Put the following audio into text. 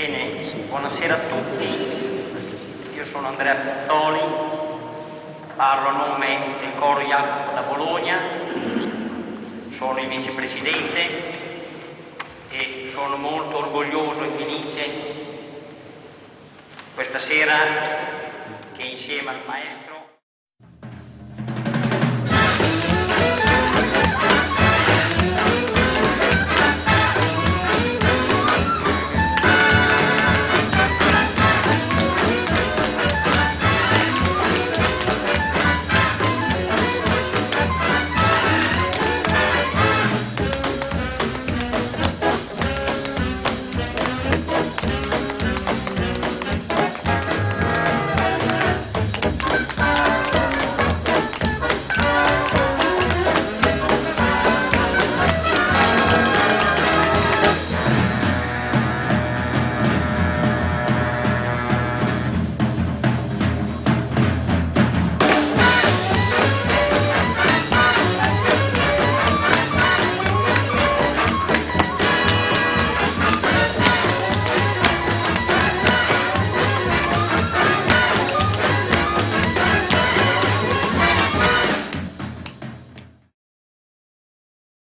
Bene, buonasera a tutti. Io sono Andrea Pizzoli, parlo a nome del Coro Jacopo da Bologna, sono il vicepresidente e sono molto orgoglioso e felice questa sera che insieme al maestro